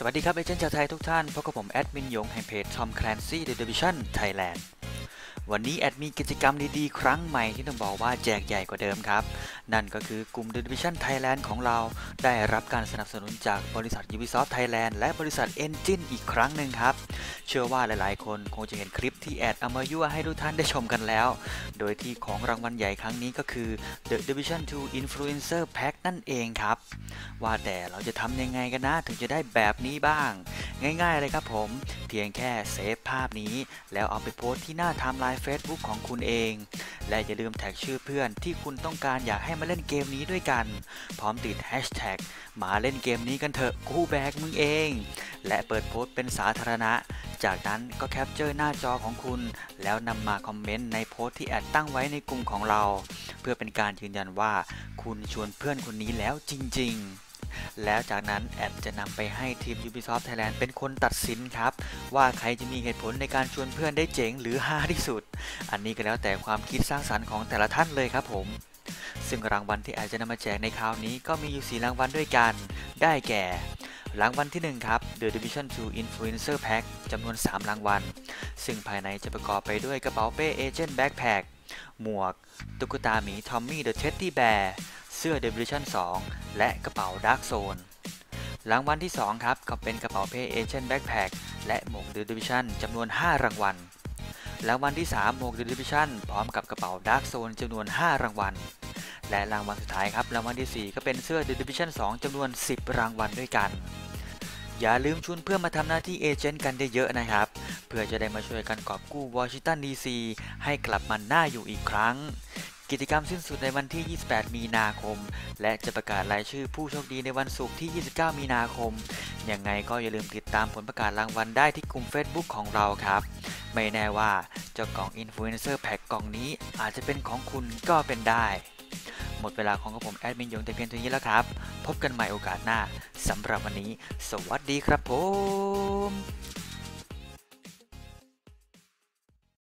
สวัสดีครับเอเจนต์ชาวไทยทุกท่าน พบกับผมแอดมินยงแห่งเพจ Tom Clancy The Division Thailand วันนี้แอดมีกิจกรรมดีๆ ครั้งใหม่ที่ต้องบอกว่าแจกใหญ่กว่าเดิมครับ นั่นก็คือกลุ่ม The Division Thailand ของเรา ได้รับการสนับสนุนจากบริษัท Ubisoft Thailand และบริษัท Engine อีกครั้งหนึ่งครับ เชื่อว่าหลายๆ คนคงจะเห็นคลิปที่แอดเอามายั่วให้ทุกท่านได้ชมกันแล้ว โดยที่ของรางวัลใหญ่ครั้งนี้ก็คือ The Division 2 Influencer Pack นั่นเองครับ ว่าแต่เราจะทำยังไงกันนะ ถึงจะได้แบบนี้บ้าง ง่ายๆเลยครับผม เพียงแค่เซฟภาพนี้ แล้วเอาไปโพสต์ที่หน้าไทม์ไลน์ Facebook ของคุณเอง และอย่าลืมแท็กชื่อเพื่อนที่คุณต้องการอยากให้มาเล่นเกมนี้ด้วยกัน พร้อมติดแฮชแท็กมาเล่นเกมนี้กันเถอะกูแบกมึงเอง และเปิดโพสต์เป็นสาธารณะ จากนั้นก็ capture หน้าจอของคุณ แล้วนำมาคอมเมนต์ในโพสต์ที่แอดตั้งไว้ในกลุ่มของเรา เพื่อเป็นการยืนยันว่า คุณชวนเพื่อนคนนี้แล้วจริง ๆ แล้วจากนั้นแอดจะนำไปให้ทีม Ubisoft Thailand เป็นคนตัดสินครับ ว่าใครจะมีเหตุผลในการชวนเพื่อนได้เจ๋งหรือฮาที่สุด อันนี้ก็แล้วแต่ความคิดสร้างสรรค์ของแต่ละท่านเลยครับผม ซึ่งรางวัลที่แอดจะนำมาแจกในคราวนี้ก็มีอยู่ 4 รางวัลด้วยกัน ได้แก่รางวัลที่ 1 ครับ The Division 2 Influencer Pack จำนวน 3 รางวัล ซึ่งภายในจะประกอบไปด้วยกระเป๋าเป้ Agent Backpack หมวก ตุ๊กตาหมี Tommy the Teddy Bear เสื้อ The Division 2 และกระเป๋า Dark Zone รางวัลที่ 2 ครับ ก็เป็นกระเป๋าเป้ Agent Backpack และหมวก The Division จำนวน 5 รางวัล รางวัลที่ 3 หมวก The Division พร้อมกับกระเป๋า Dark Zone จำนวน 5 รางวัล และรางวัลสุดท้ายครับ รางวัลทีสี่ 4 ก็เป็นเสื้อ The Division 2จำนวน 10 รางวัลด้วยกัน อย่าลืมชวนเพื่อนมาทำหน้าที่เอเจนต์กันได้เยอะนะครับ เพื่อจะได้มาช่วยกันกอบกู้วอชิงตันดีซีให้กลับมาหน้าอยู่อีกครั้ง กิจกรรมสิ้นสุดในวันที่ 28 มีนาคม และจะประกาศรายชื่อผู้โชคดีในวันศุกร์ที่ 29 มีนาคม ยังไงก็อย่าลืมติดตามผลประกาศรางวัลได้ที่กลุ่ม Facebook ของเราครับ ไม่แน่ว่าเจ้ากล่อง Influencer Pack กล่องนี้อาจจะเป็นของคุณก็เป็นได้ หมดเวลาของกับผมแอดมินยงแต่เพียงเท่านี้แล้วครับ พบกันใหม่โอกาสหน้าสำหรับวันนี้ สวัสดีครับผม